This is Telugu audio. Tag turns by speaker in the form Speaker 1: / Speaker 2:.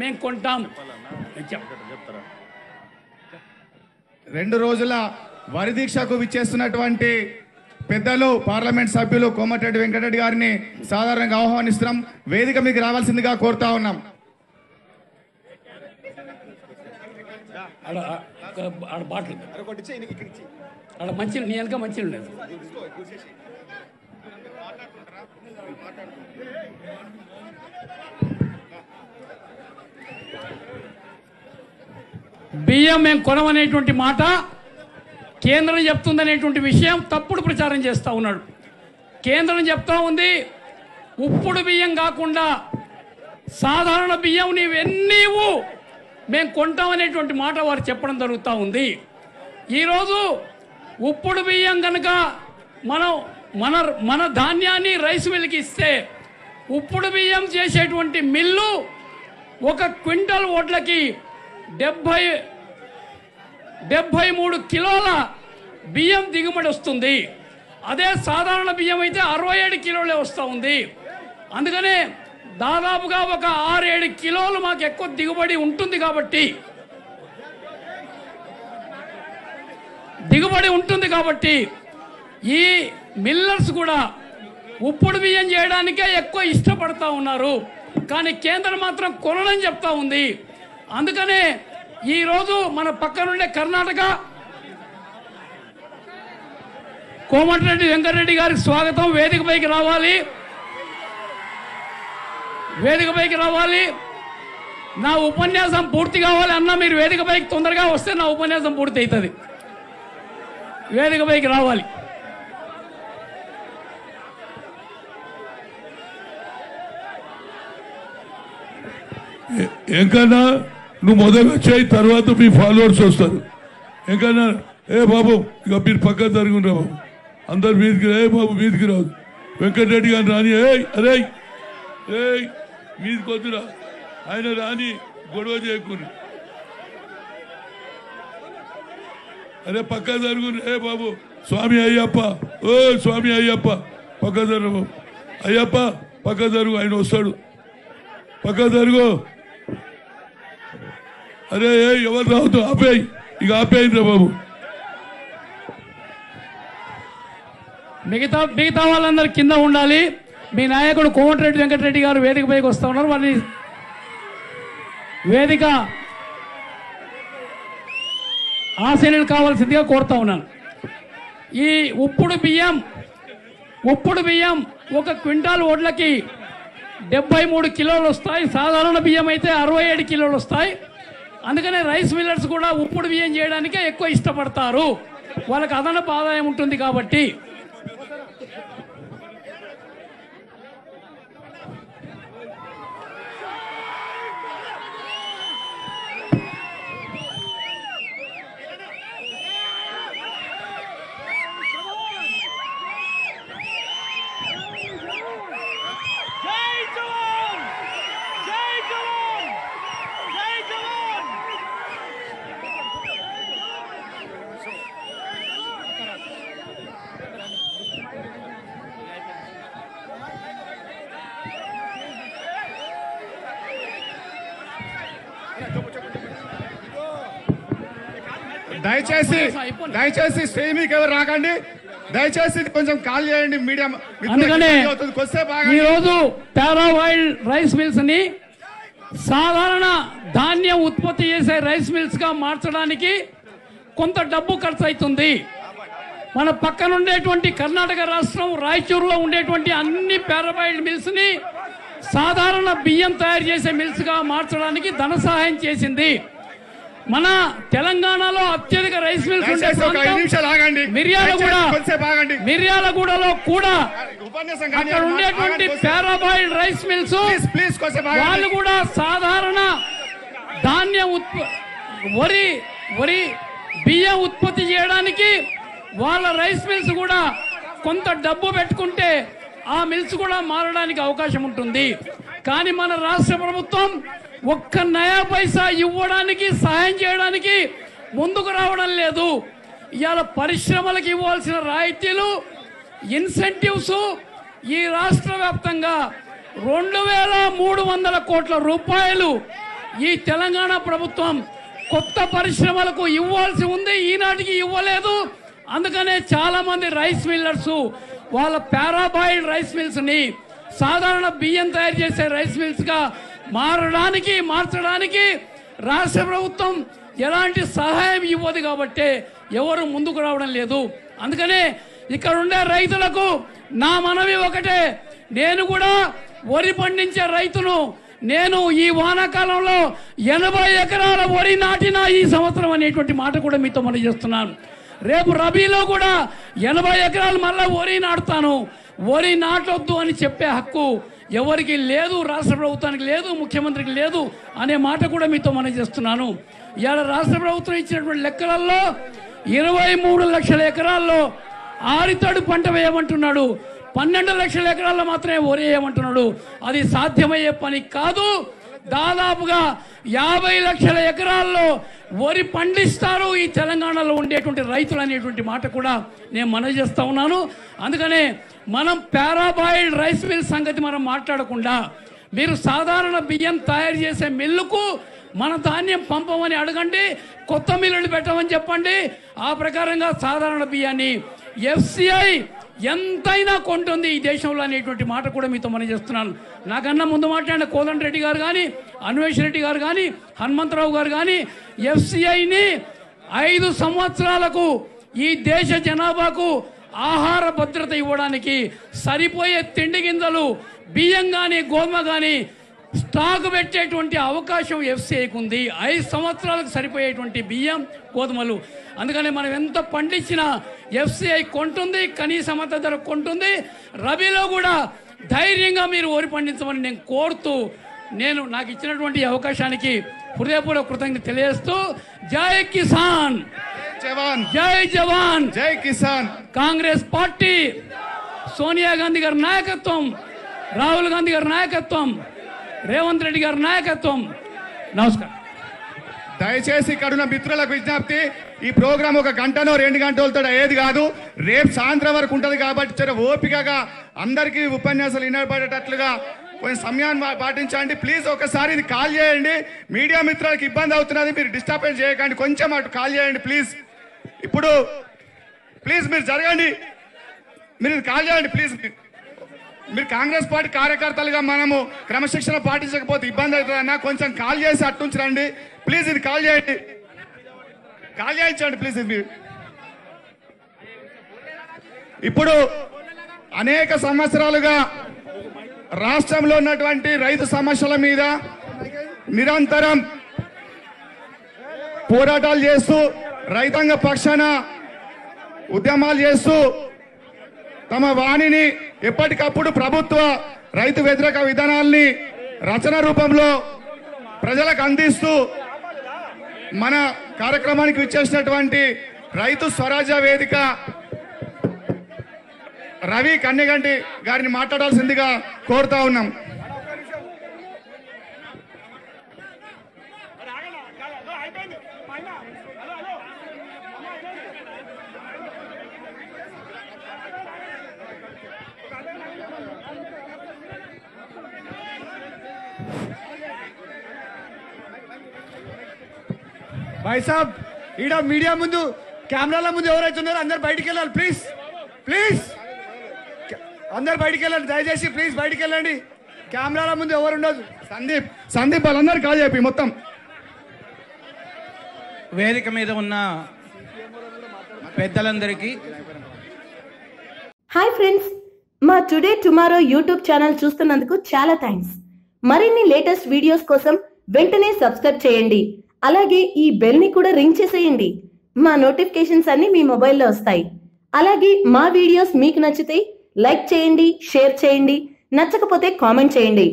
Speaker 1: మేము కొంటాం.
Speaker 2: రెండు రోజుల వరి దీక్షకు విచ్చేస్తున్నటువంటి పెద్దలు పార్లమెంట్ సభ్యులు కోమటిరెడ్డి వెంకటరెడ్డి గారిని సాధారణంగా ఆహ్వానిస్తున్నాం. వేదిక మీకు రావాల్సిందిగా కోరుతా ఉన్నాం.
Speaker 1: ఆడ మంచి నీ వెనక మంచి లేదు బియ్యం మేము కొనమనేటువంటి మాట కేంద్రం చెప్తుందనేటువంటి విషయం తప్పుడు ప్రచారం చేస్తూ ఉన్నాడు. కేంద్రం చెప్తా ఉంది ఉప్పుడు బియ్యం కాకుండా సాధారణ బియ్యం నీవెన్నీవు మేము కొంటామనేటువంటి మాట వారు చెప్పడం జరుగుతూ ఉంది. ఈరోజు ఉప్పుడు బియ్యం కనుక మనం మన మన ధాన్యాన్ని రైస్ మిల్కి ఇస్తే ఉప్పుడు బియ్యం చేసేటువంటి మిల్లు ఒక క్వింటల్ ఓట్లకి డెబ్భై డెబ్భై మూడు కిలోల బియ్యం దిగుబడి వస్తుంది. అదే సాధారణ బియ్యం అయితే అరవై ఏడు కిలోలే వస్తూ ఉంది. అందుకనే దాదాపుగా ఒక ఆరేడు కిలోలు మాకు ఎక్కువ దిగుబడి ఉంటుంది కాబట్టి దిగుబడి ఉంటుంది కాబట్టి ఈ మిల్లర్స్ కూడా ఉప్పుడు బియ్యం చేయడానికే ఎక్కువ ఇష్టపడతా ఉన్నారు. కానీ కేంద్రం మాత్రం కొనడం చెప్తా ఉంది. అందుకనే ఈ రోజు మన పక్కనుండే కర్ణాటక కోమటిరెడ్డి వెంకటరెడ్డి గారికి స్వాగతం. వేదికపైకి రావాలి. వేదికపైకి రావాలి. నా ఉపన్యాసం పూర్తి కావాలి అన్న మీరు వేదికపైకి తొందరగా వస్తే నా ఉపన్యాసం పూర్తి అవుతుంది. వేదికపైకి రావాలి.
Speaker 3: ఎంకన్నా నువ్వు మొదలు వచ్చాయి తర్వాత మీ ఫాలోవర్స్ వస్తారు. ఎంకన్నా ఏ బాబు ఇక మీరు పక్కన జరుగుండ్రా బాబు. అందరు మీదికి రా. ఏ బాబు వీధికి రాదు వెంకటరెడ్డి గారిని రాని ఏయ్ అరే ఏయ్ మీదికి వద్దురా. ఆయన రాని గొడవ చేయకూరి అరే పక్క జరుగురు ఏ బాబు. స్వామి అయ్యప్ప ఓ స్వామి అయ్యప్ప పక్క జరుగు అయ్యప్ప పక్క జరుగు ఆయన వస్తాడు. పక్క జరుగు అరే ఎవరు రావద్దు ఆపేయి. ఇక ఆపేయండి రా బాబు.
Speaker 1: మిగతా మిగతా వాళ్ళందరూ కింద ఉండాలి. మీ నాయకుడు కోమటిరెడ్డి వెంకటరెడ్డి గారు వేదిక పైకి వస్తూ ఉన్నారు. వారిని వేదిక ఆశీనులు కావాల్సిందిగా కోరుతా ఉన్నాను. ఈ ఉప్పుడు బియ్యం ఉప్పుడు బియ్యం ఒక క్వింటాల్ ఓడ్లకి డెబ్బై మూడు కిలోలు వస్తాయి. సాధారణ బియ్యం అయితే అరవై ఏడు కిలోలు వస్తాయి. అందుకనే రైస్ మిల్లర్స్ కూడా ఉప్పుడు బియ్యం చేయడానికే ఎక్కువ ఇష్టపడతారు. వాళ్ళకి అదనపు ఆదాయం ఉంటుంది కాబట్టి.
Speaker 2: దయచేసి దయచేసి స్టేజ్ మీకు ఎవరు రాకండి? దయచేసి కొంచెం కాల్ చేయండి మీడియా
Speaker 1: అందుకనే ఈ. రోజు పారావైల్ రైస్ మిల్స్ని సాధారణ ధాన్యం ఉత్పత్తి చేసే రైస్ మిల్స్గా మార్చడానికి కొంత డబ్బు ఖర్చు అవుతుంది మన పక్కన ఉండేటువంటి కర్ణాటక రాష్ట్రం రాయచూరులో ఉండేటువంటి అన్ని పారావైల్ మిల్స్ని సాధారణ బియ్యం తయారు చేసే మిల్స్గా మార్చడానికి ధన సహాయం చేసింది. మన తెలంగాణలో అత్యధిక రైస్ మిల్స్ ఉండే మిర్యాలగూడ. మిర్యాలగూడలో కూడా అక్కడ ఉండేటువంటి పారాబాయిల్ రైస్ మిల్స్ వాళ్ళు కూడా సాధారణ ధాన్యం వరి వరి బియ్యం ఉత్పత్తి చేయడానికి వాళ్ళ రైస్ మిల్స్ కూడా కొంత డబ్బు పెట్టుకుంటే ఆ మిల్స్ కూడా మారడానికి అవకాశం ఉంటుంది. కానీ మన రాష్ట్ర ప్రభుత్వం ఒక్క నయా పైసా ఇవ్వడానికి సహాయం చేయడానికి ముందుకు రావడం లేదు. ఇవాళ పరిశ్రమలకు ఇవ్వాల్సిన రాయితీలు ఇన్సెంటివ్స్ ఈ రాష్ట్ర వ్యాప్తంగా రెండు వేల మూడు వందల కోట్ల రూపాయలు ఈ తెలంగాణ ప్రభుత్వం కొత్త పరిశ్రమలకు ఇవ్వాల్సి ఉంది. ఈనాటికి ఇవ్వలేదు. అందుకనే చాలా మంది రైస్ మిల్లర్స్ వాళ్ళ పారాబాయిల్ రైస్ మిల్స్ని సాధారణ బియ్యం తయారు చేసే రైస్ మిల్స్గా మారడానికి మార్చడానికి రాష్ట్ర ప్రభుత్వం ఎలాంటి సహాయం ఇవ్వదు కాబట్టి ఎవరు ముందుకు రావడం లేదు. అందుకనే ఇక్కడ ఉండే రైతులకు నా మనవి ఒకటే. నేను కూడా వరి పండించే రైతును నేను ఈ వానాకాలంలో ఎనభై ఎకరాల వరి నాటిన ఈ సంవత్సరం అనేటువంటి మాట కూడా మీతో మనం చేస్తున్నాను. రేపు రబీలో కూడా ఎనభై ఎకరాలు మళ్ళా వరి నాటుతాను. వరి నాటొద్దు అని చెప్పే హక్కు ఎవరికి లేదు రాష్ట్ర ప్రభుత్వానికి లేదు ముఖ్యమంత్రికి లేదు అనే మాట కూడా మీతో మనం చేస్తున్నాను. ఇవాళ రాష్ట్ర ప్రభుత్వం ఇచ్చినటువంటి లెక్కలలో ఇరవై మూడు లక్షల ఎకరాల్లో ఆరితడు పంట వేయమంటున్నాడు. పన్నెండు లక్షల ఎకరాల్లో మాత్రమే వరి వేయమంటున్నాడు. అది సాధ్యమయ్యే పని కాదు. దాదాపుగా యాభై లక్షల ఎకరాల్లో వరి పండిస్తారు. ఈ తెలంగాణలో ఉండేటువంటి రైతులు అనేటువంటి మాట కూడా నేను మనవి చేస్తూ ఉన్నాను. అందుకనే మనం పారాబాయిల్డ్ రైస్ మిల్ సంగతి మనం మాట్లాడకుండా మీరు సాధారణ బియ్యం తయారు చేసే మిల్లుకు మన ధాన్యం పంపమని అడగండి కొత్త మిల్లులు పెట్టమని చెప్పండి. ఆ ప్రకారంగా సాధారణ బియ్యాన్ని ఎఫ్సిఐ ఎంతైనా కొంటుంది ఈ దేశంలో అనేటువంటి మాట కూడా మీతో మనం చేస్తున్నాను. నాకన్నా ముందు మాట్లాడిన కోదండ రెడ్డి గారు కానీ అన్వేష్ రెడ్డి గారు కానీ హనుమంతరావు గారు కానీ ఎఫ్సిఐని ఐదు సంవత్సరాలకు ఈ దేశ జనాభాకు ఆహార భద్రత ఇవ్వడానికి సరిపోయే తిండి గింజలు బియ్యం కానీ గోధుమ కానీ స్టాక్ పెట్టేటువంటి అవకాశం ఎఫ్సిఐకి ఉంది. ఐదు సంవత్సరాలకు సరిపోయేటువంటి బియ్యం గోధుమలు. అందుకని మనం ఎంత పండించినా ఎఫ్సిఐ కొంటుంది కనీస మద్దతు ధర కొంటుంది. రబీలో కూడా ధైర్యంగా మీరు ఓరి పండించమని నేను కోరుతూ నేను నాకు ఇచ్చినటువంటి అవకాశానికి హృదయపూర్వక కృతజ్ఞత తెలియజేస్తూ జై కిసాన్!
Speaker 2: జవాన్!
Speaker 1: జై జవాన్!
Speaker 2: జై కిసాన్!
Speaker 1: కాంగ్రెస్ పార్టీ సోనియా గాంధీ గారి నాయకత్వం రాహుల్ గాంధీ గారి నాయకత్వం రేవంత్ రెడ్డి గారి నాయకత్వం. నమస్కారం.
Speaker 2: దయచేసి ఇక్కడ ఉన్న మిత్రులకు విజ్ఞప్తి ఈ ప్రోగ్రామ్ ఒక గంటనో రెండు గంటలతో ఏది కాదు. రేపు సాయంత్రం వరకు ఉంటుంది కాబట్టి చాలా ఓపికగా అందరికీ ఉపన్యాసాలు వినపడేటట్లుగా కొంచెం సమయాన్ని పాటించండి. ప్లీజ్ ఒకసారి ఇది కాల్ చేయండి. మీడియా మిత్రులకు ఇబ్బంది అవుతున్నది మీరు డిస్టర్బెన్స్ చేయకండి. కొంచెం అటు కాల్ చేయండి ప్లీజ్. ఇప్పుడు ప్లీజ్ మీరు జరగండి. మీరు ఇది కాల్ చేయండి ప్లీజ్ మీరు కాంగ్రెస్ పార్టీ కార్యకర్తలుగా మనము క్రమశిక్షణ పాటించకపోతే ఇబ్బంది అవుతుందన్న కొంచెం కాల్ చేసి అట్టుంచి రండి ప్లీజ్ ఇది కాల్ చేయండి. కాల్ చేయించండి ప్లీజ్ ఇది. ఇప్పుడు అనేక సంవత్సరాలుగా రాష్ట్రంలో ఉన్నటువంటి రైతు సమస్యల మీద నిరంతరం పోరాటాలు చేస్తూ రైతాంగ పక్షాన ఉద్యమాలు చేస్తూ తమ వాణిని ఎప్పటికప్పుడు ప్రభుత్వ రైతు వ్యతిరేక విధానాల్ని రచన రూపంలో ప్రజలకు అందిస్తూ మన కార్యక్రమానికి విచ్చేసినటువంటి రైతు స్వరాజ్య వేదిక రవి కన్నెగంటి గారిని మాట్లాడాల్సిందిగా కోరుతా ఉన్నాం.
Speaker 4: భాయ్ సాబ్ ఈడ మీడియా ముందు కెమెరాల ముందు ఎవరైతే ఉన్నారో అందరు బయటికి వెళ్ళాలి ప్లీజ్ ప్లీజ్ అందరు బయటికి వెళ్ళండి దయచేసి ప్లీజ్ బయటికి వెళ్ళండి. కెమెరాల ముందు ఎవరు ఉండదు.
Speaker 2: సందీప్ సందీప్ వాళ్ళందరూ కాల్ చెప్పి మొత్తం.
Speaker 5: వేదిక మీద ఉన్న పెద్దలందరికీ
Speaker 6: హాయ్ ఫ్రెండ్స్ మా టుడే టుమారో యూట్యూబ్ ఛానల్ చూస్తున్నందుకు చాలా థ్యాంక్స్ మరిన్ని లేటెస్ట్ వీడియోస్ కోసం వెంటనే సబ్స్క్రైబ్ చేయండి. అలాగే ఈ బెల్ని కూడా రింగ్ చేసేయండి. మా నోటిఫికేషన్స్ అన్ని మీ మొబైల్లో వస్తాయి. అలాగే మా వీడియోస్ మీకు నచ్చితే లైక్ చేయండి షేర్ చేయండి నచ్చకపోతే కామెంట్ చేయండి.